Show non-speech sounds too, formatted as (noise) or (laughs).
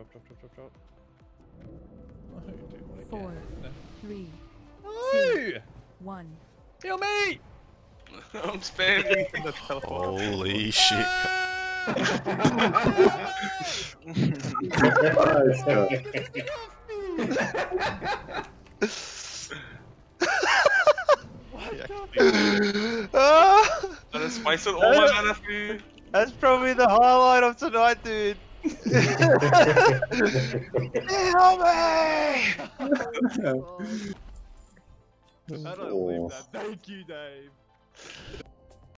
Drop, drop, drop, drop, drop. Oh, no, do Four. can. Three, No! one. Heal me! (laughs) I'm spamming. (laughs) the. Holy (laughs) shit. Dat is all my oh mana food. That's probably the highlight of tonight, dude. Heal me! I don't believe that. Thank you, Dave.